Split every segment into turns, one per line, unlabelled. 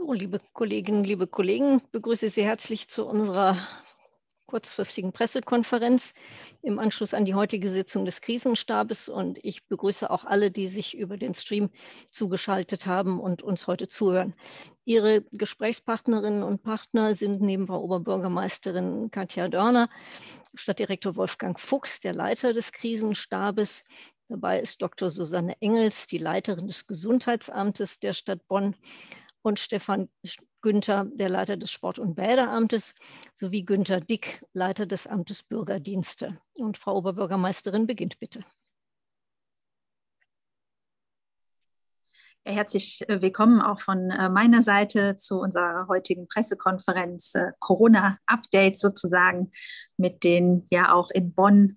So, liebe Kolleginnen, liebe Kollegen, begrüße Sie herzlich zu unserer kurzfristigen Pressekonferenz im Anschluss an die heutige Sitzung des Krisenstabes. Und ich begrüße auch alle, die sich über den Stream zugeschaltet haben und uns heute zuhören. Ihre Gesprächspartnerinnen und Partner sind neben Frau Oberbürgermeisterin Katja Dörner, Stadtdirektor Wolfgang Fuchs, der Leiter des Krisenstabes. Dabei ist Dr. Susanne Engels, die Leiterin des Gesundheitsamtes der Stadt Bonn und Stefan Günther, der Leiter des Sport- und Bäderamtes, sowie Günther Dick, Leiter des Amtes Bürgerdienste. Und Frau Oberbürgermeisterin beginnt bitte.
Herzlich äh, willkommen auch von äh, meiner Seite zu unserer heutigen Pressekonferenz äh, Corona-Update sozusagen mit den ja auch in Bonn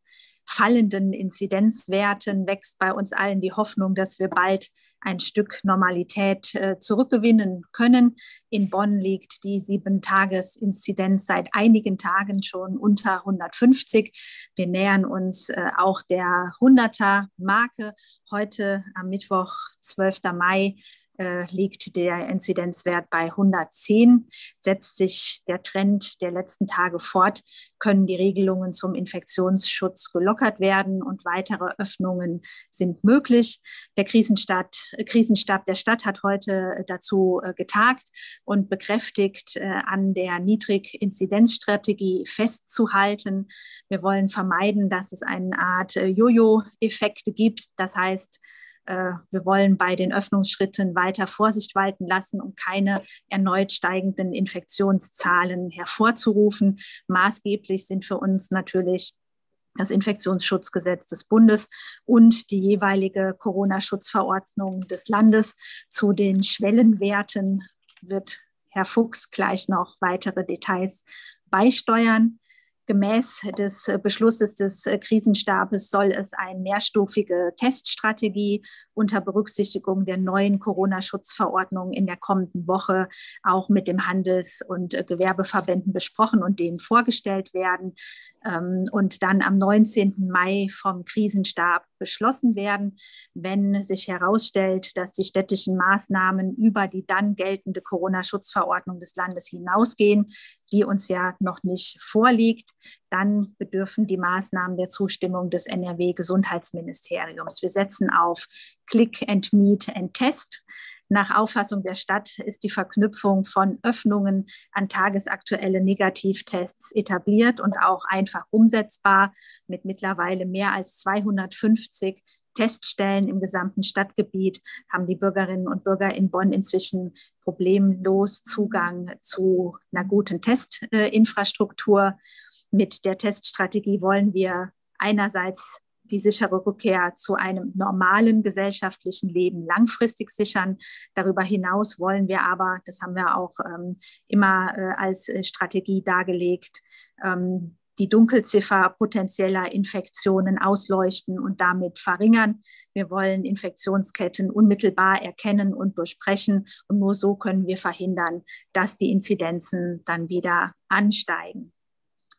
fallenden Inzidenzwerten wächst bei uns allen die Hoffnung, dass wir bald ein Stück Normalität äh, zurückgewinnen können. In Bonn liegt die Sieben-Tages-Inzidenz seit einigen Tagen schon unter 150. Wir nähern uns äh, auch der 100er-Marke. Heute am Mittwoch, 12. Mai, äh, liegt der Inzidenzwert bei 110. Setzt sich der Trend der letzten Tage fort, können die Regelungen zum Infektionsschutz gelockert werden und weitere Öffnungen sind möglich. Der Krisenstab, Krisenstab der Stadt hat heute dazu äh, getagt und bekräftigt, äh, an der Niedriginzidenzstrategie festzuhalten. Wir wollen vermeiden, dass es eine Art Jojo-Effekt gibt. Das heißt, äh, wir wollen bei den Öffnungsschritten weiter Vorsicht walten lassen, um keine erneut steigenden Infektionszahlen hervorzurufen. Maßgeblich sind für uns natürlich das Infektionsschutzgesetz des Bundes und die jeweilige Corona-Schutzverordnung des Landes. Zu den Schwellenwerten wird Herr Fuchs gleich noch weitere Details beisteuern. Gemäß des äh, Beschlusses des äh, Krisenstabes soll es eine mehrstufige Teststrategie unter Berücksichtigung der neuen Corona-Schutzverordnung in der kommenden Woche auch mit dem Handels- und äh, Gewerbeverbänden besprochen und denen vorgestellt werden und dann am 19. Mai vom Krisenstab beschlossen werden, wenn sich herausstellt, dass die städtischen Maßnahmen über die dann geltende Corona-Schutzverordnung des Landes hinausgehen, die uns ja noch nicht vorliegt, dann bedürfen die Maßnahmen der Zustimmung des NRW-Gesundheitsministeriums. Wir setzen auf Click and Meet and Test. Nach Auffassung der Stadt ist die Verknüpfung von Öffnungen an tagesaktuelle Negativtests etabliert und auch einfach umsetzbar mit mittlerweile mehr als 250 Teststellen im gesamten Stadtgebiet haben die Bürgerinnen und Bürger in Bonn inzwischen problemlos Zugang zu einer guten Testinfrastruktur. Mit der Teststrategie wollen wir einerseits die sichere Rückkehr zu einem normalen gesellschaftlichen Leben langfristig sichern. Darüber hinaus wollen wir aber, das haben wir auch ähm, immer äh, als Strategie dargelegt, ähm, die Dunkelziffer potenzieller Infektionen ausleuchten und damit verringern. Wir wollen Infektionsketten unmittelbar erkennen und durchbrechen. Und nur so können wir verhindern, dass die Inzidenzen dann wieder ansteigen.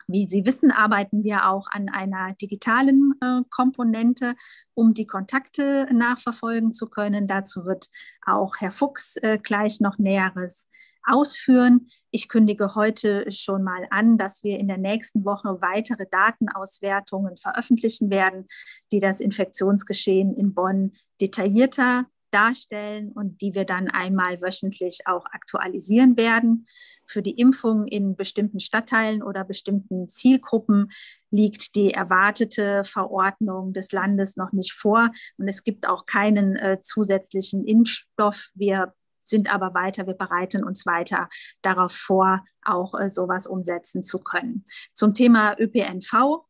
Wie Sie wissen, arbeiten wir auch an einer digitalen äh, Komponente, um die Kontakte nachverfolgen zu können. Dazu wird auch Herr Fuchs äh, gleich noch Näheres ausführen. Ich kündige heute schon mal an, dass wir in der nächsten Woche weitere Datenauswertungen veröffentlichen werden, die das Infektionsgeschehen in Bonn detaillierter darstellen und die wir dann einmal wöchentlich auch aktualisieren werden. Für die Impfung in bestimmten Stadtteilen oder bestimmten Zielgruppen liegt die erwartete Verordnung des Landes noch nicht vor und es gibt auch keinen äh, zusätzlichen Impfstoff. Wir sind aber weiter, wir bereiten uns weiter darauf vor, auch äh, sowas umsetzen zu können. Zum Thema ÖPNV.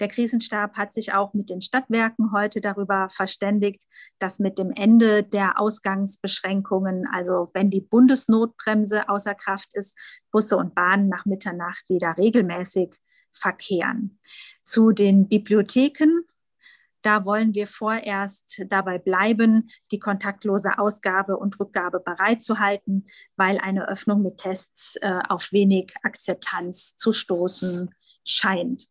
Der Krisenstab hat sich auch mit den Stadtwerken heute darüber verständigt, dass mit dem Ende der Ausgangsbeschränkungen, also wenn die Bundesnotbremse außer Kraft ist, Busse und Bahnen nach Mitternacht wieder regelmäßig verkehren. Zu den Bibliotheken da wollen wir vorerst dabei bleiben, die kontaktlose Ausgabe und Rückgabe bereitzuhalten, weil eine Öffnung mit Tests äh, auf wenig Akzeptanz zu stoßen scheint.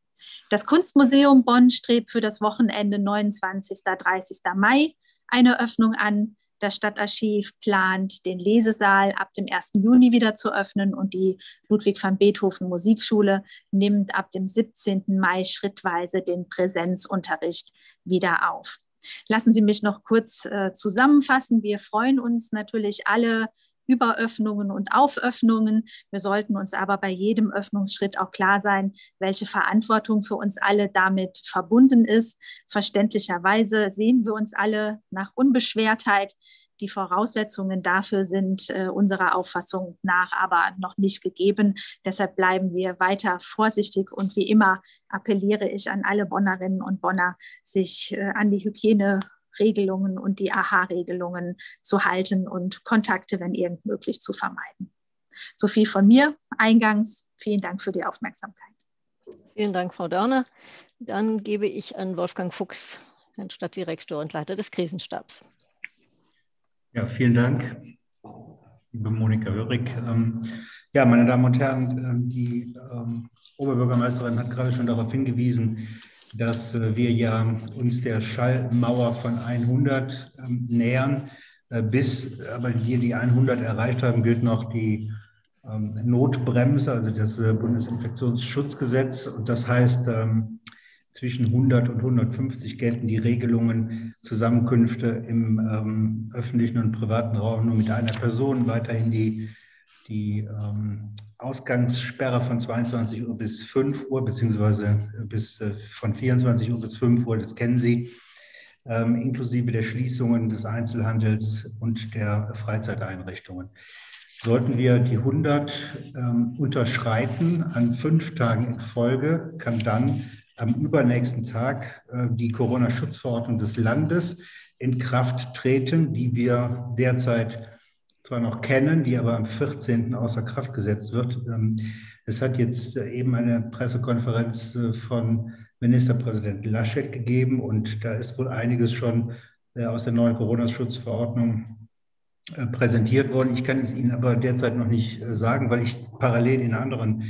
Das Kunstmuseum Bonn strebt für das Wochenende 29. 30. Mai eine Öffnung an. Das Stadtarchiv plant, den Lesesaal ab dem 1. Juni wieder zu öffnen und die Ludwig van Beethoven Musikschule nimmt ab dem 17. Mai schrittweise den Präsenzunterricht wieder auf. Lassen Sie mich noch kurz äh, zusammenfassen. Wir freuen uns natürlich alle über Öffnungen und Auföffnungen. Wir sollten uns aber bei jedem Öffnungsschritt auch klar sein, welche Verantwortung für uns alle damit verbunden ist. Verständlicherweise sehen wir uns alle nach Unbeschwertheit. Die Voraussetzungen dafür sind äh, unserer Auffassung nach aber noch nicht gegeben. Deshalb bleiben wir weiter vorsichtig und wie immer appelliere ich an alle Bonnerinnen und Bonner, sich äh, an die Hygiene Regelungen und die AHA-Regelungen zu halten und Kontakte, wenn irgend möglich, zu vermeiden. So viel von mir eingangs. Vielen Dank für die Aufmerksamkeit.
Vielen Dank, Frau Dörner. Dann gebe ich an Wolfgang Fuchs, Herrn Stadtdirektor und Leiter des Krisenstabs.
Ja, vielen Dank, liebe Monika Hörig. Ähm, ja, meine Damen und Herren, ähm, die ähm, Oberbürgermeisterin hat gerade schon darauf hingewiesen, dass äh, wir ja uns der Schallmauer von 100 ähm, nähern. Äh, bis aber wir die 100 erreicht haben, gilt noch die ähm, Notbremse, also das äh, Bundesinfektionsschutzgesetz. Und das heißt, ähm, zwischen 100 und 150 gelten die Regelungen, Zusammenkünfte im öffentlichen und privaten Raum nur mit einer Person, weiterhin die, die Ausgangssperre von 22 Uhr bis 5 Uhr, beziehungsweise bis äh, von 24 Uhr bis 5 Uhr, das kennen Sie, ähm, inklusive der Schließungen des Einzelhandels und der Freizeiteinrichtungen. Sollten wir die 100 ähm, unterschreiten an fünf Tagen in Folge, kann dann am übernächsten Tag äh, die Corona-Schutzverordnung des Landes in Kraft treten, die wir derzeit zwar noch kennen, die aber am 14. außer Kraft gesetzt wird. Ähm, es hat jetzt äh, eben eine Pressekonferenz äh, von Ministerpräsident Laschet gegeben und da ist wohl einiges schon äh, aus der neuen Corona-Schutzverordnung präsentiert worden. Ich kann es Ihnen aber derzeit noch nicht sagen, weil ich parallel in einer anderen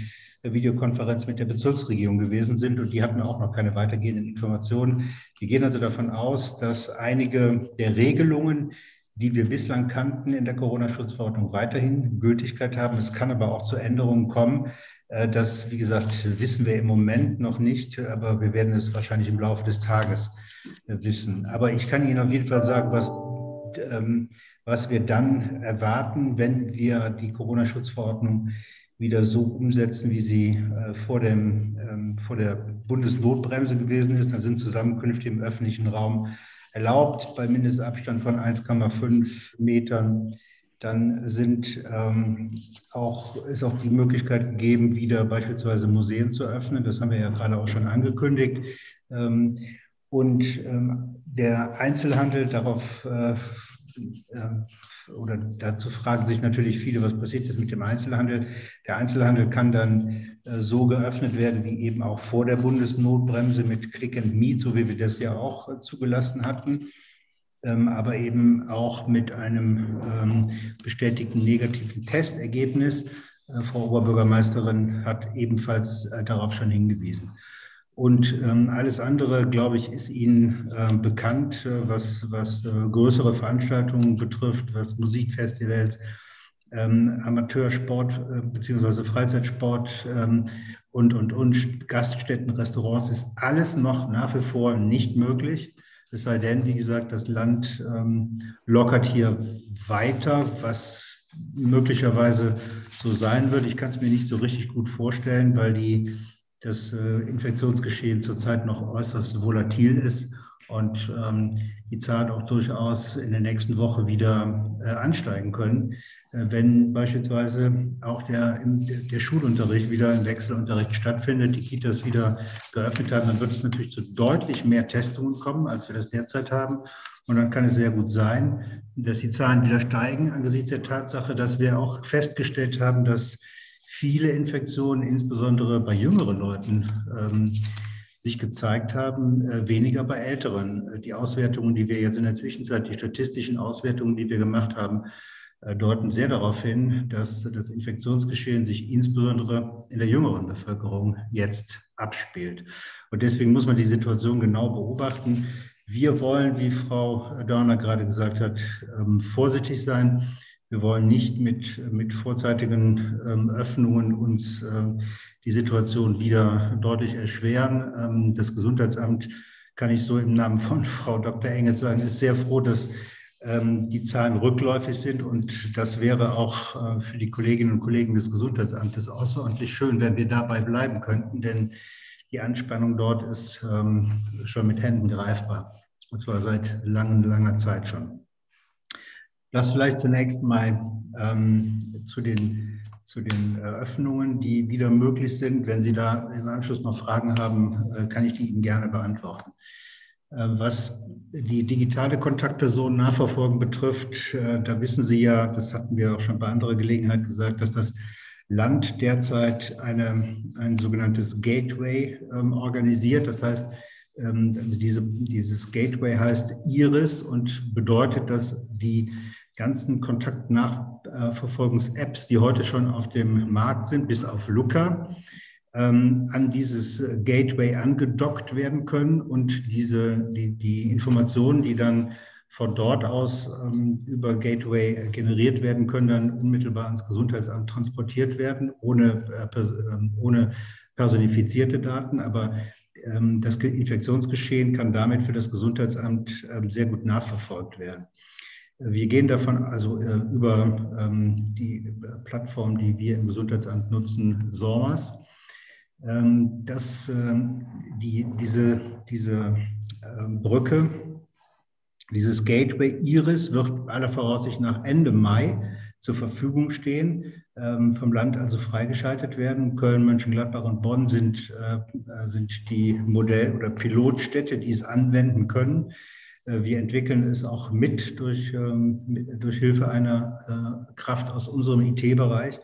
Videokonferenz mit der Bezirksregierung gewesen sind und die hatten auch noch keine weitergehenden Informationen. Wir gehen also davon aus, dass einige der Regelungen, die wir bislang kannten in der Corona-Schutzverordnung, weiterhin Gültigkeit haben. Es kann aber auch zu Änderungen kommen. Äh, das, wie gesagt, wissen wir im Moment noch nicht, aber wir werden es wahrscheinlich im Laufe des Tages äh, wissen. Aber ich kann Ihnen auf jeden Fall sagen, was, ähm, was wir dann erwarten, wenn wir die Corona-Schutzverordnung wieder so umsetzen, wie sie äh, vor, dem, ähm, vor der Bundesnotbremse gewesen ist. Da sind Zusammenkünfte im öffentlichen Raum erlaubt bei Mindestabstand von 1,5 Metern. Dann sind, ähm, auch, ist auch die Möglichkeit gegeben, wieder beispielsweise Museen zu öffnen. Das haben wir ja gerade auch schon angekündigt. Ähm, und ähm, der Einzelhandel, darauf äh, äh, oder dazu fragen sich natürlich viele, was passiert jetzt mit dem Einzelhandel. Der Einzelhandel kann dann so geöffnet werden, wie eben auch vor der Bundesnotbremse mit Click and Meet, so wie wir das ja auch äh, zugelassen hatten, ähm, aber eben auch mit einem ähm, bestätigten negativen Testergebnis. Frau Oberbürgermeisterin hat ebenfalls darauf schon hingewiesen. Und ähm, alles andere, glaube ich, ist Ihnen äh, bekannt, äh, was, was äh, größere Veranstaltungen betrifft, was Musikfestivals, ähm, Amateursport äh, bzw. Freizeitsport ähm, und, und, und Gaststätten, Restaurants, ist alles noch nach wie vor nicht möglich. Es sei denn, wie gesagt, das Land ähm, lockert hier weiter, was möglicherweise so sein wird. Ich kann es mir nicht so richtig gut vorstellen, weil die das äh, Infektionsgeschehen zurzeit noch äußerst volatil ist und ähm, die Zahlen auch durchaus in der nächsten Woche wieder äh, ansteigen können. Äh, wenn beispielsweise auch der, der Schulunterricht wieder im Wechselunterricht stattfindet, die Kitas wieder geöffnet haben, dann wird es natürlich zu deutlich mehr Testungen kommen, als wir das derzeit haben. Und dann kann es sehr gut sein, dass die Zahlen wieder steigen angesichts der Tatsache, dass wir auch festgestellt haben, dass viele Infektionen, insbesondere bei jüngeren Leuten, ähm, sich gezeigt haben, äh, weniger bei älteren. Äh, die Auswertungen, die wir jetzt in der Zwischenzeit, die statistischen Auswertungen, die wir gemacht haben, deuten sehr darauf hin, dass das Infektionsgeschehen sich insbesondere in der jüngeren Bevölkerung jetzt abspielt. Und deswegen muss man die Situation genau beobachten. Wir wollen, wie Frau Dorner gerade gesagt hat, ähm, vorsichtig sein. Wir wollen nicht mit, mit vorzeitigen ähm, Öffnungen uns ähm, die Situation wieder deutlich erschweren. Das Gesundheitsamt, kann ich so im Namen von Frau Dr. Engels sagen, ist sehr froh, dass die Zahlen rückläufig sind. Und das wäre auch äh, für die Kolleginnen und Kollegen des Gesundheitsamtes außerordentlich schön, wenn wir dabei bleiben könnten, denn die Anspannung dort ist ähm, schon mit Händen greifbar. Und zwar seit langer, langer Zeit schon. Das vielleicht zunächst mal ähm, zu, den, zu den Eröffnungen, die wieder möglich sind. Wenn Sie da im Anschluss noch Fragen haben, äh, kann ich die Ihnen gerne beantworten. Äh, was die digitale Kontaktpersonen-Nachverfolgung betrifft, äh, da wissen Sie ja, das hatten wir auch schon bei anderer Gelegenheit gesagt, dass das Land derzeit eine, ein sogenanntes Gateway ähm, organisiert. Das heißt, ähm, also diese, dieses Gateway heißt Iris und bedeutet, dass die ganzen Kontaktnachverfolgungs-Apps, die heute schon auf dem Markt sind, bis auf Luca, ähm, an dieses Gateway angedockt werden können und diese, die, die Informationen, die dann von dort aus ähm, über Gateway generiert werden können, dann unmittelbar ans Gesundheitsamt transportiert werden, ohne, äh, ähm, ohne personifizierte Daten. Aber ähm, das Infektionsgeschehen kann damit für das Gesundheitsamt ähm, sehr gut nachverfolgt werden. Wir gehen davon also äh, über ähm, die Plattform, die wir im Gesundheitsamt nutzen, SORMAS, dass ähm, die, diese, diese ähm, Brücke, dieses Gateway Iris wird aller Voraussicht nach Ende Mai zur Verfügung stehen, vom Land also freigeschaltet werden. Köln, Mönchengladbach und Bonn sind, äh, sind die Modell- oder Pilotstädte, die es anwenden können. Äh, wir entwickeln es auch mit durch, durch Hilfe einer äh, Kraft aus unserem IT-Bereich.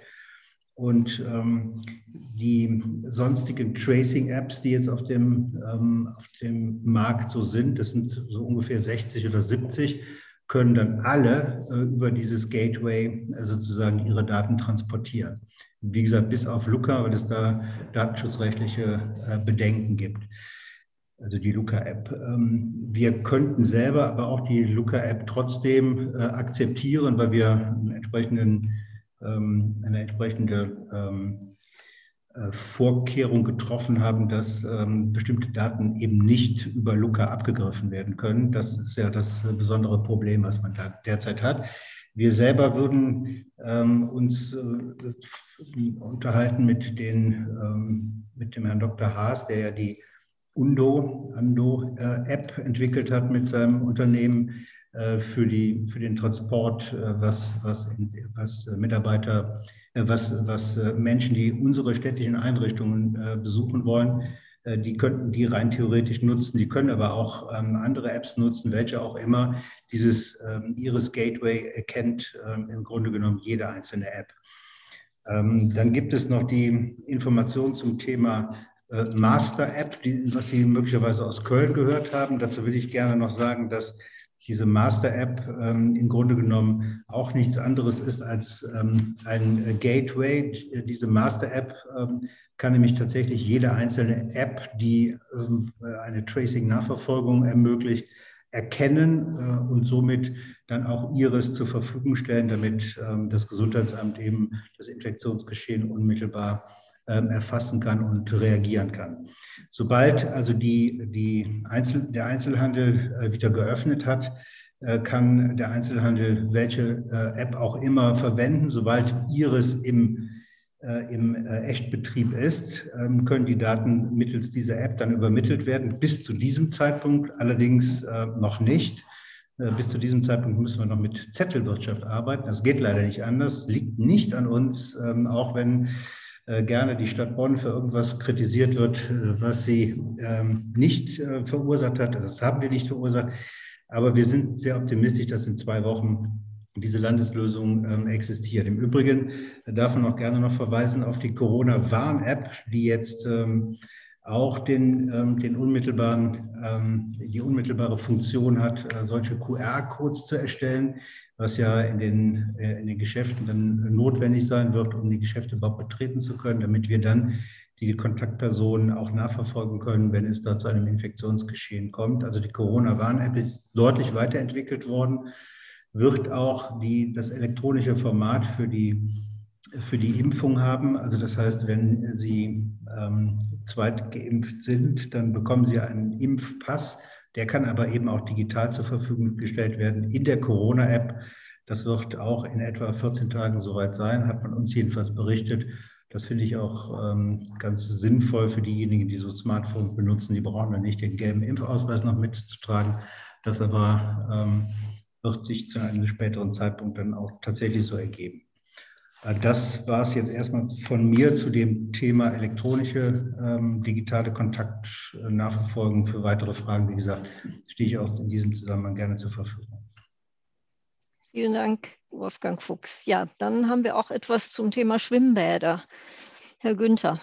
Und ähm, die sonstigen Tracing-Apps, die jetzt auf dem, ähm, auf dem Markt so sind, das sind so ungefähr 60 oder 70, können dann alle äh, über dieses Gateway äh, sozusagen ihre Daten transportieren. Wie gesagt, bis auf Luca, weil es da datenschutzrechtliche äh, Bedenken gibt. Also die Luca-App. Ähm, wir könnten selber aber auch die Luca-App trotzdem äh, akzeptieren, weil wir einen entsprechenden eine entsprechende ähm, äh, Vorkehrung getroffen haben, dass ähm, bestimmte Daten eben nicht über Luca abgegriffen werden können. Das ist ja das besondere Problem, was man da derzeit hat. Wir selber würden ähm, uns äh, unterhalten mit, den, ähm, mit dem Herrn Dr. Haas, der ja die Undo, Ando äh, entwickelt hat mit seinem Unternehmen, für, die, für den Transport, äh, was, was, was Mitarbeiter, äh, was, was Menschen, die unsere städtischen Einrichtungen besuchen wollen, die könnten die rein theoretisch nutzen. Die können aber auch ähm, andere Apps nutzen, welche auch immer. Dieses ähm, Iris Gateway erkennt ähm, im Grunde genommen jede einzelne App. dann gibt es noch die Information zum Thema Master App, die, was Sie möglicherweise aus Köln gehört haben. Dazu will ich gerne noch sagen, dass diese Master-App ähm, im Grunde genommen auch nichts anderes ist als ähm, ein Gateway. Diese Master-App ähm, kann nämlich tatsächlich jede einzelne App, die ähm, eine Tracing-Nachverfolgung ermöglicht, erkennen äh, und somit dann auch ihres zur Verfügung stellen, damit ähm, das Gesundheitsamt eben das Infektionsgeschehen unmittelbar erfassen kann und reagieren kann. Sobald also die, die Einzel, der Einzelhandel äh, wieder geöffnet hat, äh, kann der Einzelhandel welche äh, App auch immer verwenden. Sobald Iris im, im Echtbetrieb ist, ähm, können die Daten mittels dieser App dann übermittelt werden. Bis zu diesem Zeitpunkt allerdings noch nicht. Bis zu diesem Zeitpunkt müssen wir noch mit Zettelwirtschaft arbeiten. Das geht leider nicht anders, liegt nicht an uns, ähm, auch wenn gerne die Stadt Bonn für irgendwas kritisiert wird, äh, was sie ähm, nicht äh, verursacht hat. Das haben wir nicht verursacht. Aber wir sind sehr optimistisch, dass in zwei Wochen diese Landeslösung ähm, existiert. Im Übrigen darf man auch gerne noch verweisen auf die Corona-Warn-App, die jetzt ähm, auch den, ähm, den unmittelbaren, ähm, die unmittelbare Funktion hat, äh, solche QR-Codes zu erstellen, was ja in den, äh, in den Geschäften dann notwendig sein wird, um die Geschäfte überhaupt betreten zu können, damit wir dann die Kontaktpersonen auch nachverfolgen können, wenn es da zu einem Infektionsgeschehen kommt. Also die Corona-Warn-App ist deutlich weiterentwickelt worden, wird auch die, das elektronische Format für die, für die Impfung haben. Also das heißt, wenn Sie ähm, zweit geimpft sind, dann bekommen Sie einen Impfpass. Der kann aber eben auch digital zur Verfügung gestellt werden in der Corona-App. Das wird auch in etwa 14 Tagen soweit sein, hat man uns jedenfalls berichtet. Das finde ich auch ähm, ganz sinnvoll für diejenigen, die so Smartphones benutzen. Die brauchen dann nicht den gelben Impfausweis noch mitzutragen. Das aber ähm, wird sich zu einem späteren Zeitpunkt dann auch tatsächlich so ergeben. Äh, das war es jetzt erstmal von mir zu dem Thema elektronische ähm, digitale Kontaktnachverfolgung. Für weitere Fragen, wie gesagt, stehe ich auch in diesem Zusammenhang gerne zur Verfügung.
Vielen Dank, Wolfgang Fuchs. Ja, dann haben wir auch etwas zum Thema Schwimmbäder. Herr Günther.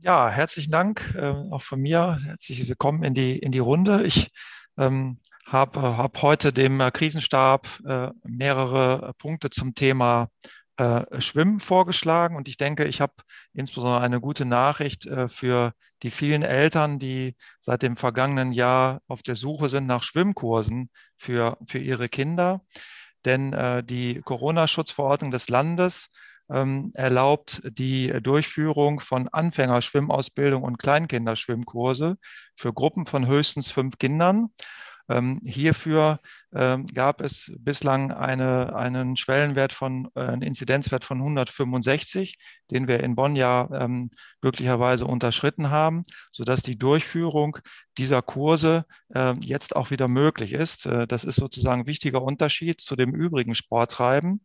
Ja, herzlichen Dank äh, auch von mir. Herzlich willkommen in die, in die Runde. Ich ähm, habe hab heute dem äh, Krisenstab äh, mehrere Punkte zum Thema äh, Schwimmen vorgeschlagen und ich denke, ich habe insbesondere eine gute Nachricht äh, für die vielen Eltern, die seit dem vergangenen Jahr auf der Suche sind nach Schwimmkursen für, für ihre Kinder. Denn äh, die Corona-Schutzverordnung des Landes ähm, erlaubt die Durchführung von Anfängerschwimmausbildung und Kleinkinderschwimmkurse für Gruppen von höchstens fünf Kindern. Ähm, hierfür ähm, gab es bislang eine, einen Schwellenwert von, äh, einen Inzidenzwert von 165, den wir in Bonn ja ähm, glücklicherweise unterschritten haben, sodass die Durchführung dieser Kurse äh, jetzt auch wieder möglich ist. Äh, das ist sozusagen ein wichtiger Unterschied zu dem übrigen Sporttreiben.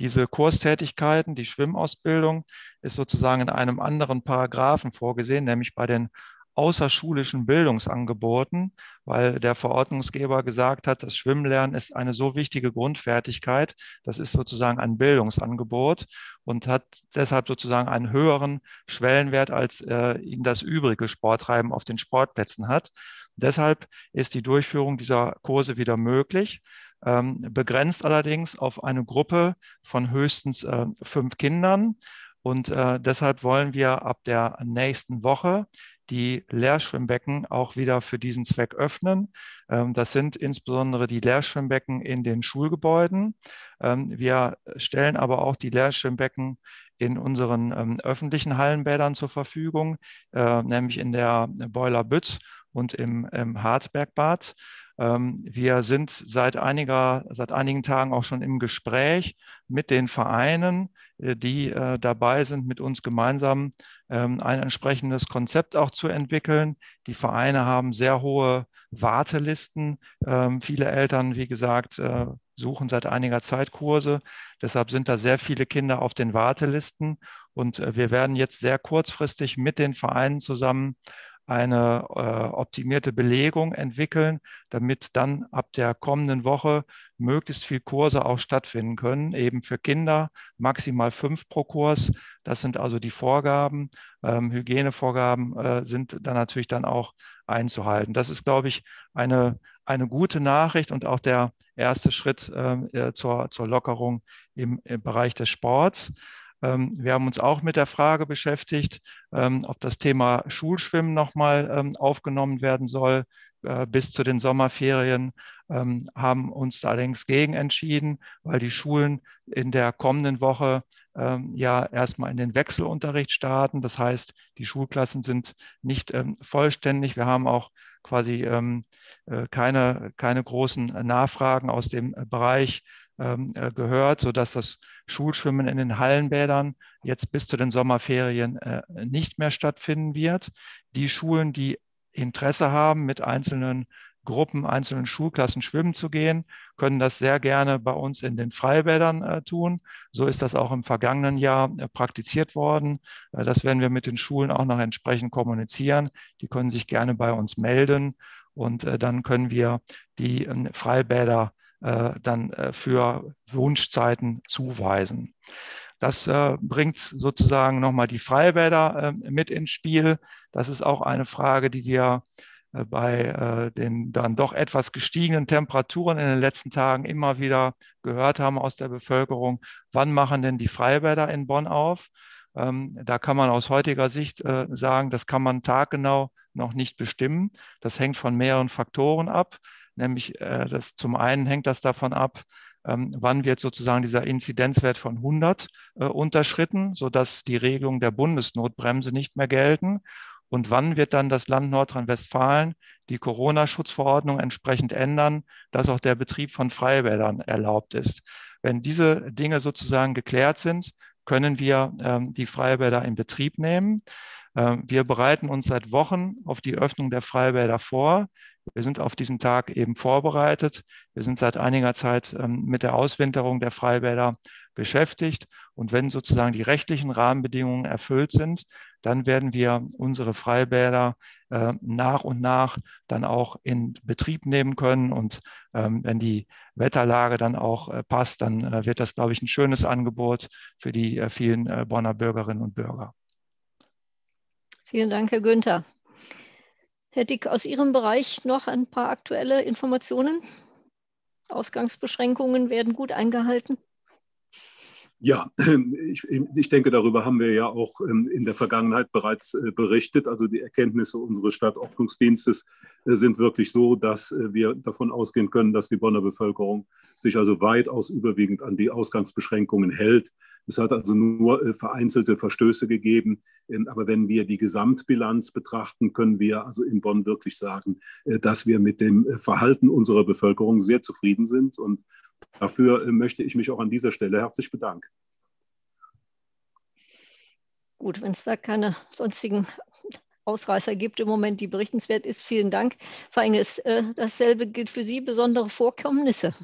Diese Kurstätigkeiten, die Schwimmausbildung ist sozusagen in einem anderen Paragraphen vorgesehen, nämlich bei den außerschulischen Bildungsangeboten, weil der Verordnungsgeber gesagt hat, das Schwimmlernen ist eine so wichtige Grundfertigkeit, das ist sozusagen ein Bildungsangebot und hat deshalb sozusagen einen höheren Schwellenwert, als äh, ihn das übrige Sporttreiben auf den Sportplätzen hat. Deshalb ist die Durchführung dieser Kurse wieder möglich, ähm, begrenzt allerdings auf eine Gruppe von höchstens äh, fünf Kindern. Und äh, deshalb wollen wir ab der nächsten Woche die Leerschwimmbecken auch wieder für diesen Zweck öffnen. Ähm, das sind insbesondere die Leerschwimmbecken in den Schulgebäuden. Ähm, wir stellen aber auch die Leerschwimmbecken in unseren ähm, öffentlichen Hallenbädern zur Verfügung, äh, nämlich in der Boiler Bütz und im, Hartbergbad. Wir sind seit, einiger, seit einigen Tagen auch schon im Gespräch mit den Vereinen, die äh, dabei sind, mit uns gemeinsam ähm, ein entsprechendes Konzept auch zu entwickeln. Die Vereine haben sehr hohe Wartelisten. Ähm, viele Eltern, wie gesagt, äh, suchen seit einiger Zeit Kurse. Deshalb sind da sehr viele Kinder auf den Wartelisten. Und wir werden jetzt sehr kurzfristig mit den Vereinen zusammen eine äh, optimierte Belegung entwickeln, damit dann ab der kommenden Woche möglichst viel Kurse auch stattfinden können, eben für Kinder maximal fünf pro Kurs. Das sind also die Vorgaben. Ähm, Hygienevorgaben äh, sind dann natürlich dann auch einzuhalten. Das ist, glaube ich, eine, eine gute Nachricht und auch der erste Schritt ähm, äh, zur, zur Lockerung im, im Bereich des Sports. Ähm, wir haben uns auch mit der Frage beschäftigt, ähm, ob das Thema Schulschwimmen nochmal ähm, aufgenommen werden soll äh, bis zu den Sommerferien, haben uns allerdings gegen entschieden, weil die Schulen in der kommenden Woche ja erstmal in den Wechselunterricht starten. Das heißt, die Schulklassen sind nicht vollständig. Wir haben auch quasi äh, keine, keine großen Nachfragen aus dem Bereich ähm, äh, gehört, sodass das Schulschwimmen in den Hallenbädern jetzt bis zu den Sommerferien äh, nicht mehr stattfinden wird. Die Schulen, die Interesse haben, mit einzelnen Gruppen, einzelnen Schulklassen schwimmen zu gehen, können das sehr gerne bei uns in den Freibädern äh, tun. So ist das auch im vergangenen Jahr äh, praktiziert worden. Äh, das werden wir mit den Schulen auch noch entsprechend kommunizieren. Die können sich gerne bei uns melden und äh, dann können wir die ähm, Freibäder äh, dann äh, für Wunschzeiten zuweisen. Das bringt sozusagen nochmal die Freibäder mit ins Spiel. Das ist auch eine Frage, die wir bei äh, den dann doch etwas gestiegenen Temperaturen in den letzten Tagen immer wieder gehört haben aus der Bevölkerung, wann machen denn die Freibäder in Bonn auf? Ähm, da kann man aus heutiger Sicht äh, sagen, das kann man taggenau noch nicht bestimmen. Das hängt von mehreren Faktoren ab. Nämlich, das, zum einen hängt das davon ab, ähm, wann wird sozusagen dieser Inzidenzwert von 100 unterschritten, sodass die Regelungen der Bundesnotbremse nicht mehr gelten. Und wann wird dann das Land Nordrhein-Westfalen die Corona-Schutzverordnung entsprechend ändern, dass auch der Betrieb von Freibädern erlaubt ist? Wenn diese Dinge sozusagen geklärt sind, können wir ähm, die Freibäder in Betrieb nehmen. Ähm, wir bereiten uns seit Wochen auf die Öffnung der Freibäder vor. Wir sind auf diesen Tag eben vorbereitet. Wir sind seit einiger Zeit ähm, mit der Auswinterung der Freibäder beschäftigt. Und wenn sozusagen die rechtlichen Rahmenbedingungen erfüllt sind, dann werden wir unsere Freibäder äh, nach und nach dann auch in Betrieb nehmen können. Und ähm, wenn die Wetterlage dann auch äh, passt, dann äh, wird das, glaube ich, ein schönes Angebot für die äh, vielen äh, Bonner Bürgerinnen und Bürger.
Vielen Dank, Herr Günther. Herr Dick, aus Ihrem Bereich noch ein paar aktuelle Informationen? Ausgangsbeschränkungen werden gut eingehalten?
Ja, ich, ich, denke, darüber haben wir ja auch ähm, in der Vergangenheit bereits äh, berichtet. Also die Erkenntnisse unseres Stadtordnungsdienstes äh, sind wirklich so, dass äh, wir davon ausgehen können, dass die Bonner Bevölkerung sich also weitaus überwiegend an die Ausgangsbeschränkungen hält. Es hat also nur vereinzelte Verstöße gegeben. Ähm, aber wenn wir die Gesamtbilanz betrachten, können wir also in Bonn wirklich sagen, dass wir mit dem Verhalten unserer Bevölkerung sehr zufrieden sind und Dafür äh, möchte ich mich auch an dieser Stelle herzlich bedanken.
Gut, wenn es da keine sonstigen Ausreißer gibt im Moment, die berichtenswert ist, vielen Dank. Frau Engels, äh, dasselbe gilt für Sie, besondere Vorkommnisse.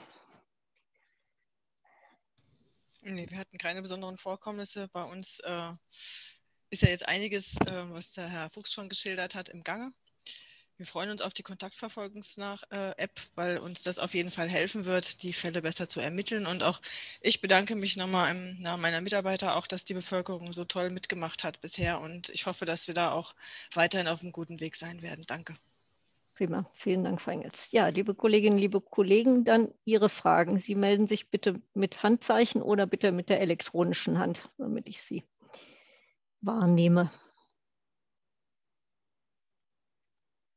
Nee, wir hatten keine besonderen Vorkommnisse. Bei uns äh, ist ja jetzt einiges, äh, was der Herr Fuchs schon geschildert hat, im Gange. Wir freuen uns auf die Kontaktverfolgungs-App, weil uns das auf jeden Fall helfen wird, die Fälle besser zu ermitteln. Und auch ich bedanke mich nochmal im Namen meiner Mitarbeiter auch, dass die Bevölkerung so toll mitgemacht hat bisher. Und ich hoffe, dass wir da auch weiterhin auf einem guten Weg sein werden. Danke.
Prima, vielen Dank, Frau Engels. Ja, liebe Kolleginnen, liebe Kollegen, dann Ihre Fragen. Sie melden sich bitte mit Handzeichen oder bitte mit der elektronischen Hand, damit ich Sie wahrnehme.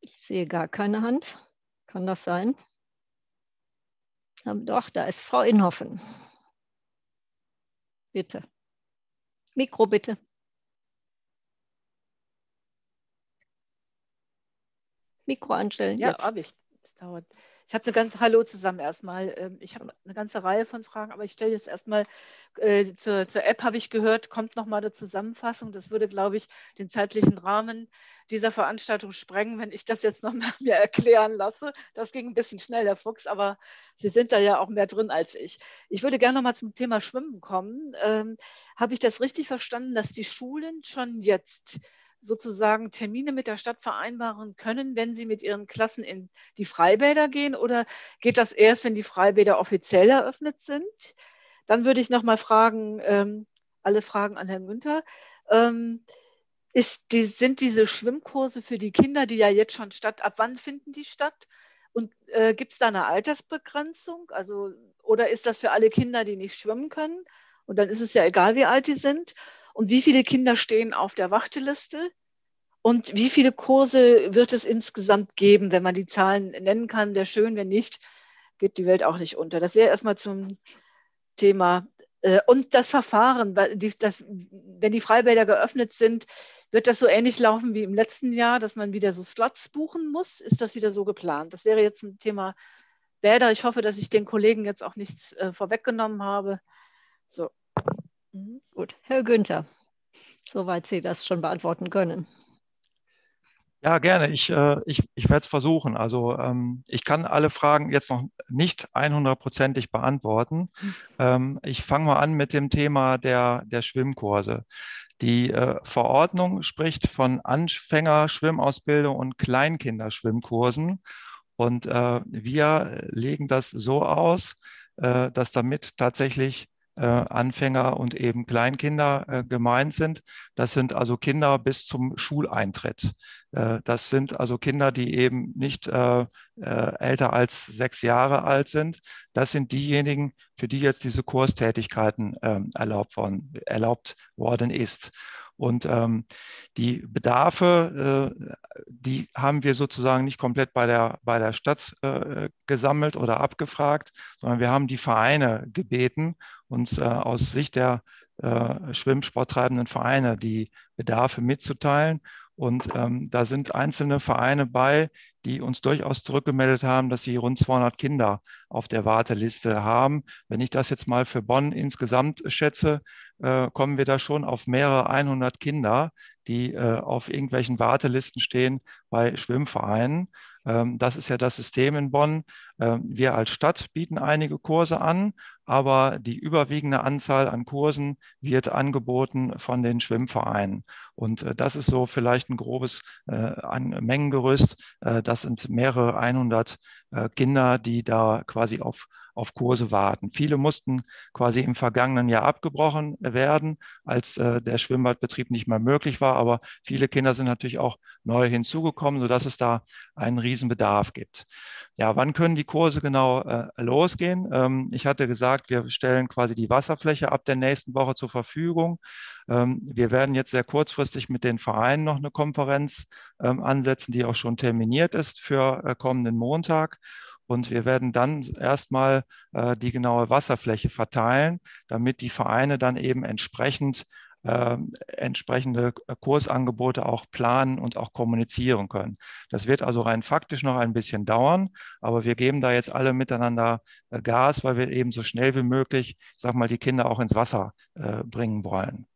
Ich sehe gar keine Hand. Kann das sein? Doch, da ist Frau Inhoffen. Bitte. Mikro bitte. Mikro anstellen.
Ja, habe ich. Das dauert. Ich habe eine ganze, hallo zusammen erstmal. Ähm, ich habe eine ganze Reihe von Fragen, aber ich stelle jetzt erstmal äh, zur, zur, App, habe ich gehört, kommt nochmal eine Zusammenfassung. Das würde, glaube ich, den zeitlichen Rahmen dieser Veranstaltung sprengen, wenn ich das jetzt nochmal mir erklären lasse. Das ging ein bisschen schnell, Herr Fuchs, aber Sie sind da ja auch mehr drin als ich. Ich würde gerne nochmal zum Thema Schwimmen kommen. Ähm, habe ich das richtig verstanden, dass die Schulen schon jetzt sozusagen Termine mit der Stadt vereinbaren können, wenn sie mit ihren Klassen in die Freibäder gehen? Oder geht das erst, wenn die Freibäder offiziell eröffnet sind? Dann würde ich noch mal fragen, ähm, alle Fragen an Herrn Günther. Ähm, ist die, sind diese Schwimmkurse für die Kinder, die ja jetzt schon statt, ab wann finden die statt? Und äh, gibt es da eine Altersbegrenzung? Also, oder ist das für alle Kinder, die nicht schwimmen können? Und dann ist es ja egal, wie alt die sind. Und wie viele Kinder stehen auf der Warteliste? Und wie viele Kurse wird es insgesamt geben, wenn man die Zahlen nennen kann? Wäre schön, wenn nicht, geht die Welt auch nicht unter. Das wäre erstmal zum Thema. Äh, und das Verfahren, das, wenn die Freibäder geöffnet sind, wird das so ähnlich laufen wie im letzten Jahr, dass man wieder so Slots buchen muss? Ist das wieder so geplant? Das wäre jetzt ein Thema Bäder. Ich hoffe, dass ich den Kollegen jetzt auch nichts äh, vorweggenommen habe. So.
Mhm. Gut, Herr Günther, soweit Sie das schon beantworten können.
Ja, gerne. Ich, äh, ich, ich werde es versuchen. Also ähm, ich kann alle Fragen jetzt noch nicht 100%ig beantworten. Mhm. Ähm, ich fange mal an mit dem Thema der, der Schwimmkurse. Die äh, Verordnung spricht von Anfänger-Schwimmausbildung und Kleinkinderschwimmkursen. Und äh, wir legen das so aus, äh, dass damit tatsächlich äh, Anfänger und eben Kleinkinder äh, gemeint sind. Das sind also Kinder bis zum Schuleintritt. Äh, das sind also Kinder, die eben nicht älter als sechs Jahre alt sind. Das sind diejenigen, für die jetzt diese Kurstätigkeiten ähm, erlaubt worden, erlaubt worden ist. Und ähm, die Bedarfe, äh, die haben wir sozusagen nicht komplett bei der, bei der Stadt äh, gesammelt oder abgefragt, sondern wir haben die Vereine gebeten, uns äh, aus Sicht der äh, schwimmsporttreibenden Vereine die Bedarfe mitzuteilen. Und ähm, da sind einzelne Vereine bei, die uns durchaus zurückgemeldet haben, dass sie rund 200 Kinder auf der Warteliste haben. Wenn ich das jetzt mal für Bonn insgesamt schätze, äh, kommen wir da schon auf mehrere 100 Kinder, die äh, auf irgendwelchen Wartelisten stehen bei Schwimmvereinen. Ähm, das ist ja das System in Bonn. Ähm, wir als Stadt bieten einige Kurse an, aber die überwiegende Anzahl an Kursen wird angeboten von den Schwimmvereinen. Und äh, das ist so vielleicht ein grobes äh, Mengengerüst. Äh, das sind mehrere 100 Kinder, die da quasi auf auf Kurse warten. Viele mussten quasi im vergangenen Jahr abgebrochen werden, als äh, der Schwimmbadbetrieb nicht mehr möglich war. Aber viele Kinder sind natürlich auch neu hinzugekommen, sodass es da einen Riesenbedarf gibt. Ja, wann können die Kurse genau äh, losgehen? Ähm, ich hatte gesagt, wir stellen quasi die Wasserfläche ab der nächsten Woche zur Verfügung. Ähm, wir werden jetzt sehr kurzfristig mit den Vereinen noch eine Konferenz ähm, ansetzen, die auch schon terminiert ist für äh, kommenden Montag. Und wir werden dann erstmal äh, die genaue Wasserfläche verteilen, damit die Vereine dann eben entsprechend äh, entsprechende Kursangebote auch planen und auch kommunizieren können. Das wird also rein faktisch noch ein bisschen dauern, aber wir geben da jetzt alle miteinander äh, Gas, weil wir eben so schnell wie möglich, ich sag mal, die Kinder auch ins Wasser äh, bringen wollen.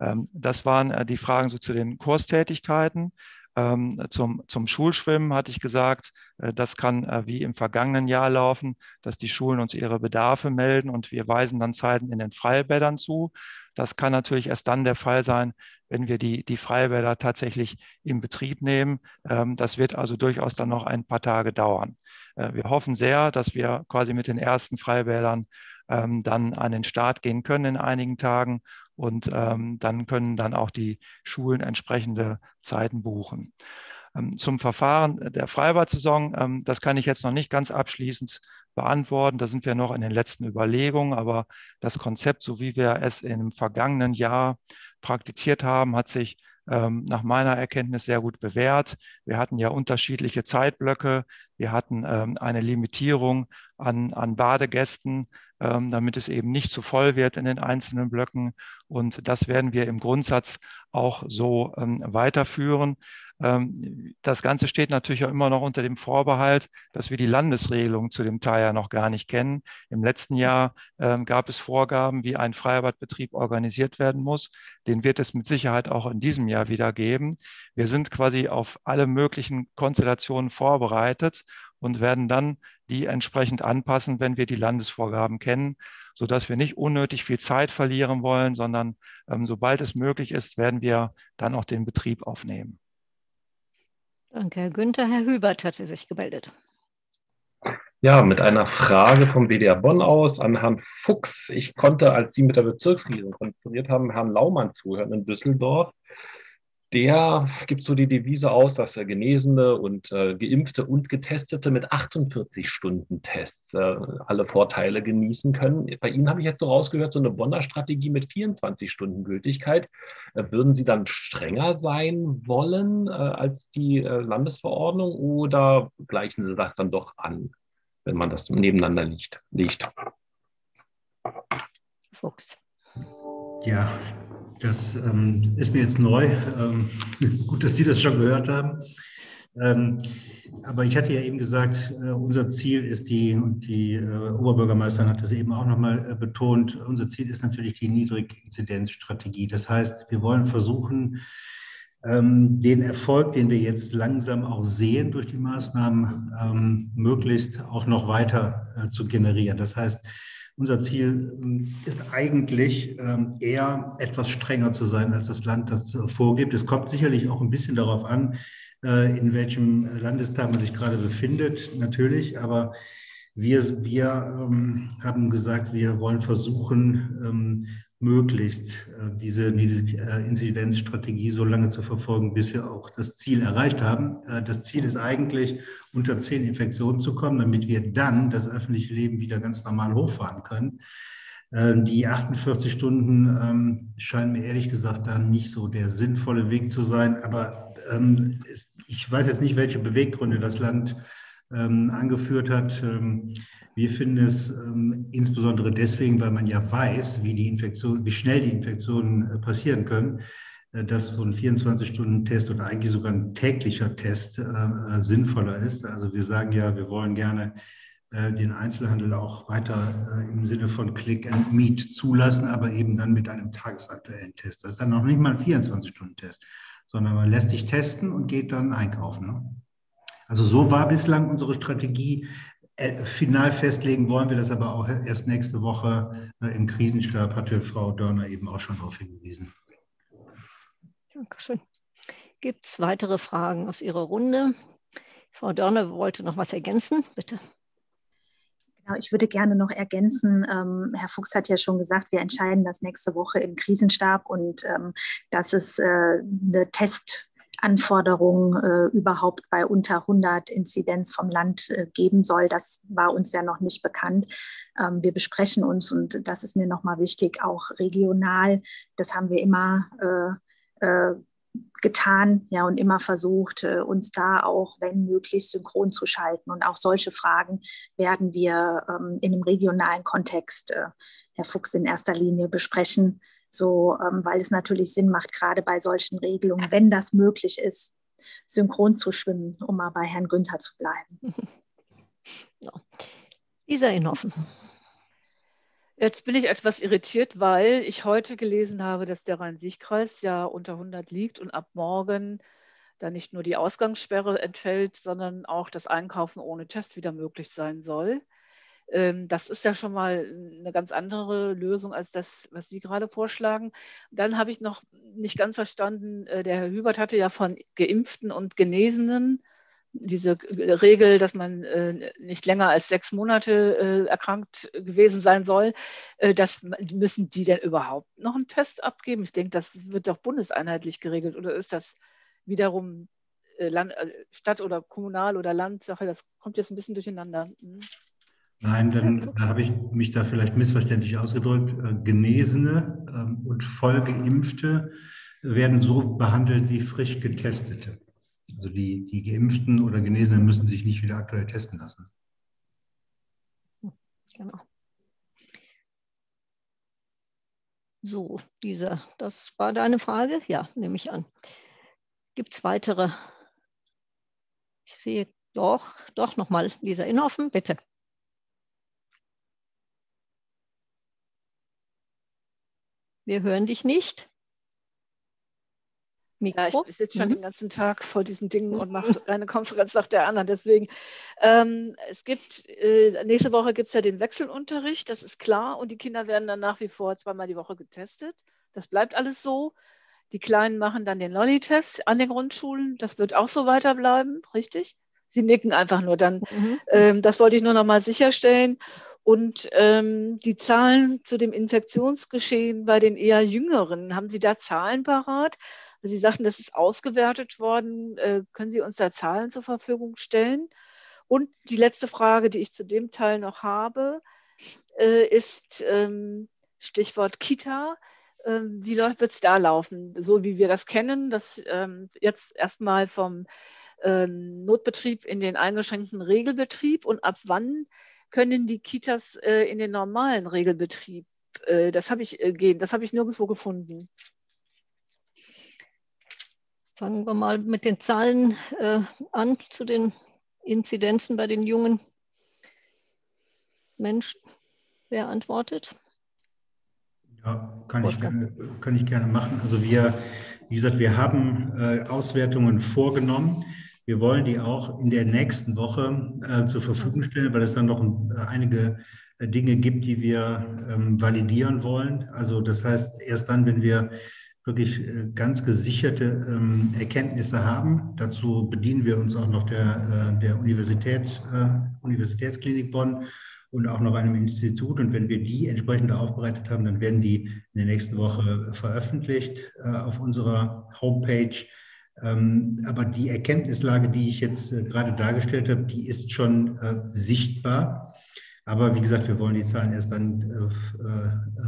Ähm, das waren äh, die Fragen so zu den Kurstätigkeiten. Ähm, zum, zum Schulschwimmen hatte ich gesagt, äh, das kann äh, wie im vergangenen Jahr laufen, dass die Schulen uns ihre Bedarfe melden und wir weisen dann Zeiten in den Freibädern zu. Das kann natürlich erst dann der Fall sein, wenn wir die, die Freibäder tatsächlich in Betrieb nehmen. Ähm, das wird also durchaus dann noch ein paar Tage dauern. Äh, wir hoffen sehr, dass wir quasi mit den ersten Freibädern ähm, dann an den Start gehen können in einigen Tagen und ähm, dann können dann auch die Schulen entsprechende Zeiten buchen. Ähm, zum Verfahren der Freibad-Saison, ähm, das kann ich jetzt noch nicht ganz abschließend beantworten. Da sind wir noch in den letzten Überlegungen, aber das Konzept, so wie wir es im vergangenen Jahr praktiziert haben, hat sich ähm, nach meiner Erkenntnis sehr gut bewährt. Wir hatten ja unterschiedliche Zeitblöcke. Wir hatten ähm, eine Limitierung an, an Badegästen, damit es eben nicht zu voll wird in den einzelnen Blöcken. Und das werden wir im Grundsatz auch so ähm, weiterführen. Ähm, das Ganze steht natürlich auch immer noch unter dem Vorbehalt, dass wir die Landesregelung zu dem Teil ja noch gar nicht kennen. Im letzten Jahr gab es Vorgaben, wie ein Freibadbetrieb organisiert werden muss. Den wird es mit Sicherheit auch in diesem Jahr wieder geben. Wir sind quasi auf alle möglichen Konstellationen vorbereitet und werden dann die entsprechend anpassen, wenn wir die Landesvorgaben kennen, sodass wir nicht unnötig viel Zeit verlieren wollen, sondern ähm, sobald es möglich ist, werden wir dann auch den Betrieb aufnehmen.
Danke, Herr Günther. Herr Hübert hatte sich gemeldet.
Ja, mit einer Frage vom WDR Bonn aus an Herrn Fuchs. Ich konnte, als Sie mit der Bezirksregierung konferiert haben, Herrn Laumann zuhören in Düsseldorf der gibt so die Devise aus, dass er Genesene und äh, Geimpfte und Getestete mit 48 Stunden Tests äh, alle Vorteile genießen können. Bei Ihnen habe ich jetzt so rausgehört, so eine Bonner Strategie mit 24 Stunden Gültigkeit. Äh, würden Sie dann strenger sein wollen äh, als die äh, Landesverordnung oder gleichen Sie das dann doch an, wenn man das nebeneinander liegt? liegt?
Fuchs. Ja, das ähm, ist mir jetzt neu. Ähm, gut, dass Sie das schon gehört haben. Ähm, aber ich hatte ja eben gesagt, äh, unser Ziel ist die, und die äh, Oberbürgermeisterin hat das eben auch nochmal äh, betont, unser Ziel ist natürlich die Niedriginzidenzstrategie. Das heißt, wir wollen versuchen, ähm, den Erfolg, den wir jetzt langsam auch sehen durch die Maßnahmen, ähm, möglichst auch noch weiter äh, zu generieren. Das heißt, unser Ziel ähm, ist eigentlich ähm, eher etwas strenger zu sein, als das Land das äh, vorgibt. Es kommt sicherlich auch ein bisschen darauf an, äh, in welchem Landestag man sich gerade befindet, natürlich. Aber Wir, wir ähm, haben gesagt, wir wollen versuchen, möglichst äh, diese äh, Inzidenzstrategie so lange zu verfolgen, bis wir auch das Ziel erreicht haben. Äh, das Ziel ist eigentlich, unter zehn Infektionen zu kommen, damit wir dann das öffentliche Leben wieder ganz normal hochfahren können. Ähm, die 48 Stunden ähm, scheinen mir ehrlich gesagt dann nicht so der sinnvolle Weg zu sein. Aber ähm, ich weiß jetzt nicht, welche Beweggründe das Land angeführt hat. Wir finden es insbesondere deswegen, weil man ja weiß, wie, die Infektion, wie schnell die Infektionen äh, passieren können, äh, dass so ein 24-Stunden-Test oder eigentlich sogar ein täglicher Test äh, sinnvoller ist. Also wir sagen ja, wir wollen gerne äh, den Einzelhandel auch weiter äh, im Sinne von Click and Meet zulassen, aber eben dann mit einem tagesaktuellen Test. Das ist dann noch nicht mal ein 24-Stunden-Test, sondern man lässt sich testen und geht dann einkaufen. Ne? Also so war bislang unsere Strategie. Äh, final festlegen wollen wir das aber auch erst nächste Woche im Krisenstab, hatte Frau Dörner eben auch schon darauf hingewiesen.
Dankeschön. Gibt es weitere Fragen aus Ihrer Runde? Frau Dörner wollte noch was ergänzen, bitte.
Genau, ich würde gerne noch ergänzen, ähm, Herr Fuchs hat ja schon gesagt, wir entscheiden das nächste Woche im Krisenstab und ähm, dass es äh, eine Testanforderung äh, überhaupt bei unter 100 Inzidenz vom Land äh, geben soll. Das war uns ja noch nicht bekannt. Ähm, wir besprechen uns und das ist mir nochmal wichtig, auch regional. Das haben wir immer äh, äh, getan ja, und immer versucht, äh, uns da auch, wenn möglich, synchron zu schalten. Und auch solche Fragen werden wir ähm, in einem regionalen Kontext, äh, Herr Fuchs, in erster Linie besprechen, so, ähm, weil es natürlich Sinn macht, gerade bei solchen Regelungen, wenn das möglich ist, synchron zu schwimmen, um mal bei Herrn Günther zu bleiben.
Ja. Lisa Inhoffen.
Jetzt bin ich etwas irritiert, weil ich heute gelesen habe, dass der Rhein-Sieg-Kreis ja unter 100 liegt und ab morgen dann nicht nur die Ausgangssperre entfällt, sondern auch das Einkaufen ohne Test wieder möglich sein soll. Ähm, das ist ja schon mal eine ganz andere Lösung als das, was Sie gerade vorschlagen. Dann habe ich noch nicht ganz verstanden, äh, der Herr Hubert hatte ja von Geimpften und Genesenen diese Regel, dass man äh, nicht länger als sechs Monate äh, erkrankt gewesen sein soll, äh, das müssen die denn überhaupt noch einen Test abgeben? Ich denke, das wird doch bundeseinheitlich geregelt oder ist das wiederum äh, Land, äh, Stadt oder Kommunal oder Landsache? Das kommt jetzt ein bisschen durcheinander. Hm.
Nein, dann habe ich mich da vielleicht missverständlich ausgedrückt. Äh, Genesene ähm, und Vollgeimpfte werden so behandelt wie frisch Getestete. Also die, die Geimpften oder Genesenen müssen sich nicht wieder aktuell testen lassen.
Genau. So, Lisa, das war deine Frage? Ja, nehme ich an. Gibt es weitere? Ich sehe doch, doch nochmal Lisa Inhoffen, bitte. Wir hören dich nicht.
Mikro. Ja, ich sitze schon mhm. den ganzen Tag vor diesen Dingen und mache eine Konferenz nach der anderen. Deswegen, ähm, es gibt, äh, nächste Woche gibt es ja den Wechselunterricht, das ist klar. Und die Kinder werden dann nach wie vor zweimal die Woche getestet. Das bleibt alles so. Die Kleinen machen dann den Lolli-Test an den Grundschulen. Das wird auch so weiterbleiben, richtig? Sie nicken einfach nur dann. Mhm. Ähm, das wollte ich nur noch mal sicherstellen. Und ähm, die Zahlen zu dem Infektionsgeschehen bei den eher Jüngeren, haben Sie da Zahlen parat? Sie sagten, das ist ausgewertet worden. Äh, können Sie uns da Zahlen zur Verfügung stellen? Und die letzte Frage, die ich zu dem Teil noch habe, äh, ist ähm, Stichwort Kita. Ähm, wie wird es da laufen? So wie wir das kennen, dass ähm, jetzt erstmal vom Notbetrieb in den eingeschränkten Regelbetrieb und ab wann können die Kitas äh, in den normalen Regelbetrieb? das habe ich gehen, das habe ich nirgendwo gefunden.
Fangen wir mal mit den Zahlen äh, an zu den Inzidenzen bei den jungen Menschen. Wer antwortet?
Ja, kann ich, gerne, kann ich gerne machen. Also wir, wie gesagt, wir haben äh, Auswertungen vorgenommen. Wir wollen die auch in der nächsten Woche äh, zur Verfügung stellen, weil es dann noch ein, äh, einige äh, Dinge gibt, die wir ähm, validieren wollen. Also das heißt, erst dann, wenn wir wirklich äh, ganz gesicherte ähm, Erkenntnisse haben. Dazu bedienen wir uns auch noch der, äh, der Universität, äh, Universitätsklinik Bonn und auch noch einem Institut. Und wenn wir die entsprechend aufbereitet haben, dann werden die in der nächsten Woche veröffentlicht auf unserer Homepage. Ähm, aber die Erkenntnislage, die ich jetzt gerade dargestellt habe, die ist schon sichtbar. Aber wie gesagt, wir wollen die Zahlen erst dann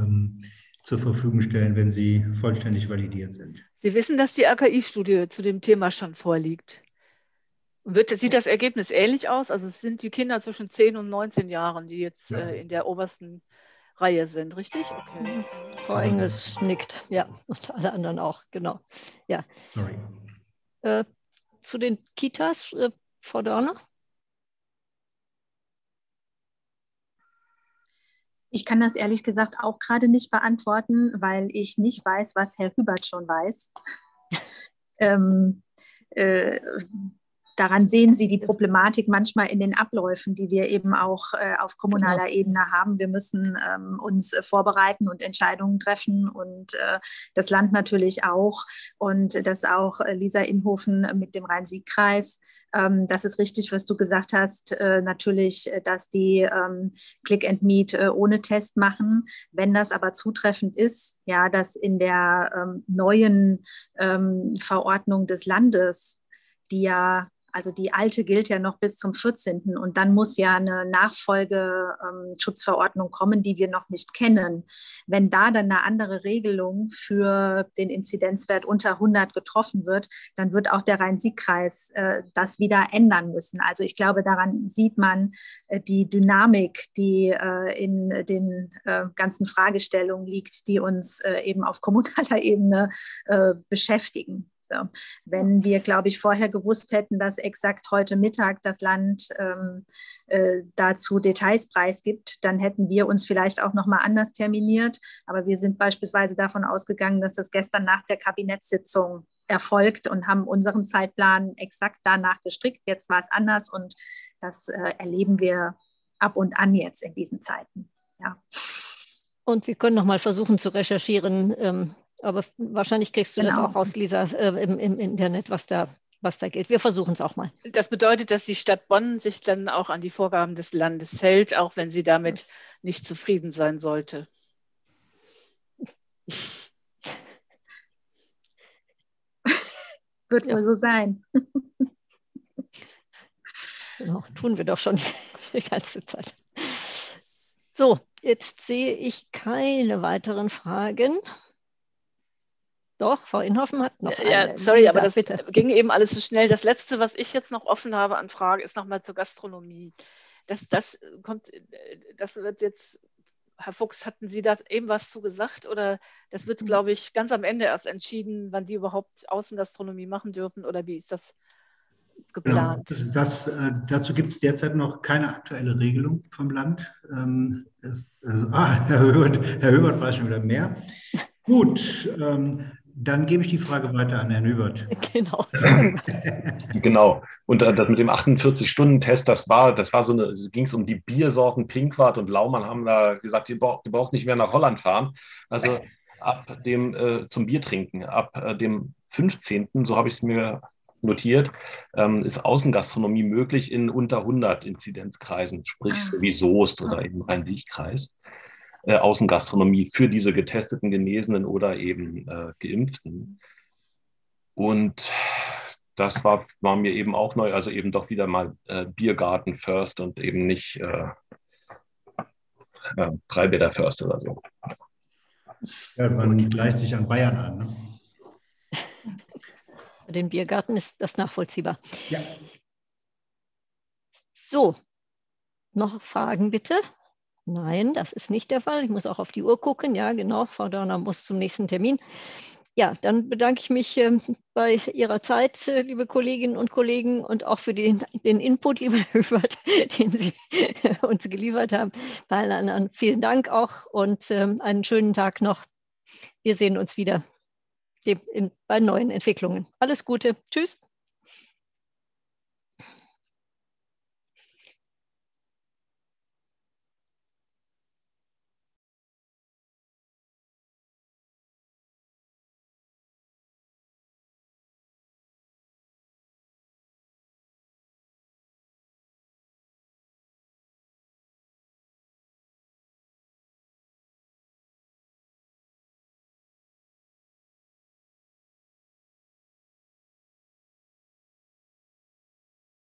ähm, zur Verfügung stellen, wenn sie vollständig validiert sind.
Sie wissen, dass die AKI-Studie zu dem Thema schon vorliegt. Wird, sieht das Ergebnis ähnlich aus? Also es sind die Kinder zwischen 10 und 19 Jahren, die jetzt ja. äh, in der obersten Reihe sind, richtig? Okay.
Frau Engels nickt, ja, und alle anderen auch, genau. Ja. Sorry. Äh, zu den Kitas, äh, Frau Dörner?
Ich kann das ehrlich gesagt auch gerade nicht beantworten, weil ich nicht weiß, was Herr Hubert schon weiß. ähm, äh, daran sehen Sie die Problematik manchmal in den Abläufen, die wir eben auch äh, auf kommunaler genau. Ebene haben. Wir müssen ähm, uns äh, vorbereiten und Entscheidungen treffen und äh, das Land natürlich auch und das auch äh, Lisa Inhofen mit dem Rhein-Sieg-Kreis. Ähm, das ist richtig, was du gesagt hast, äh, natürlich, äh, dass die ähm, Click and Meet ohne Test machen. Wenn das aber zutreffend ist, ja, dass in der ähm, neuen ähm, Verordnung des Landes die ja also die alte gilt ja noch bis zum 14. Und dann muss ja eine Nachfolgeschutzverordnung ähm, kommen, die wir noch nicht kennen. Wenn da dann eine andere Regelung für den Inzidenzwert unter 100 getroffen wird, dann wird auch der Rhein-Sieg-Kreis äh, das wieder ändern müssen. Also ich glaube, daran sieht man äh, die Dynamik, die äh, in den ganzen Fragestellungen liegt, die uns eben auf kommunaler Ebene beschäftigen. So. Wenn wir, glaube ich, vorher gewusst hätten, dass exakt heute Mittag das Land ähm, äh, dazu Details preisgibt, dann hätten wir uns vielleicht auch nochmal anders terminiert. Aber wir sind beispielsweise davon ausgegangen, dass das gestern nach der Kabinettssitzung erfolgt und haben unseren Zeitplan exakt danach gestrickt. Jetzt war es anders und das äh, erleben wir ab und an jetzt in diesen Zeiten. Ja.
Und wir können nochmal versuchen zu recherchieren, ähm, aber wahrscheinlich kriegst du genau. das auch raus, Lisa, äh, im, im, Internet, was da, was da gilt. Wir versuchen es auch mal.
Das bedeutet, dass die Stadt Bonn sich dann auch an die Vorgaben des Landes hält, auch wenn sie damit nicht zufrieden sein sollte.
Wird ja. wohl so sein.
Genau, tun wir doch schon die ganze Zeit. So, jetzt sehe ich keine weiteren Fragen. Doch, Frau Inhoffen hat noch
eine. Ja, sorry, Lisa, aber das bitte. ging eben alles so schnell. Das Letzte, was ich jetzt noch offen habe an Frage, ist nochmal zur Gastronomie. Das, das kommt, das wird jetzt, Herr Fuchs, hatten Sie da eben was zu gesagt? Oder das wird, mhm. glaube ich, ganz am Ende erst entschieden, wann die überhaupt Außengastronomie machen dürfen? Oder wie ist das geplant?
Genau, das, äh, dazu gibt es derzeit noch keine aktuelle Regelung vom Land. Ähm, es, also, ah, Herr Höbert, Herr Höbert weiß schon wieder mehr. Gut, ähm, dann gebe ich die Frage weiter an Herrn Hubert.
Genau. genau. Und das mit dem 48-Stunden-Test, das war, das war so eine, ging es um die Biersorten Pinkwart und Laumann haben da gesagt, ihr braucht, ihr braucht nicht mehr nach Holland fahren. Also ab dem äh, zum Bier trinken, ab äh, dem 15., so habe ich es mir notiert, ähm, ist Außengastronomie möglich in unter 100 Inzidenzkreisen, sprich ah. so wie Soest oder im Rhein-Sieg-Kreis äh, Außengastronomie für diese getesteten Genesenen oder eben äh, Geimpften. Und das war, war mir eben auch neu, also eben doch wieder mal äh, Biergarten First und eben nicht äh, äh, Freibäder First oder so.
Ja, man gleicht sich an Bayern an. Ne?
Für den Biergarten ist das nachvollziehbar.
Ja.
So, noch Fragen bitte? Nein, das ist nicht der Fall. Ich muss auch auf die Uhr gucken. Ja, genau. Frau Dörner muss zum nächsten Termin. Ja, dann bedanke ich mich äh, bei Ihrer Zeit, äh, liebe Kolleginnen und Kollegen, und auch für den, den Input, den Sie uns geliefert haben. Bei allen anderen vielen Dank auch und äh, einen schönen Tag noch. Wir sehen uns wieder bei neuen Entwicklungen. Alles Gute. Tschüss.